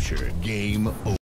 Capture Game over.